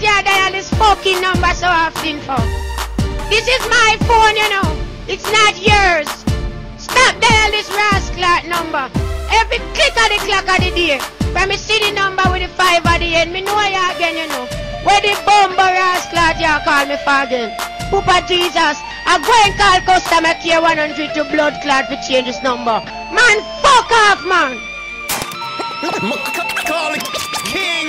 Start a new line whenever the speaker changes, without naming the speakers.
rascal you dial this fucking number so often for? This is my phone, you know. It's not yours. Stop dial this rascal number. Every click of the clock of the day. When me see the number with the five at the end, me know you again, you know. Where the bomber rascal you call me for again? Poopa Jesus, I go and call customer care 100 to blood clot to change this number. Man, fuck off, man.
Call it king.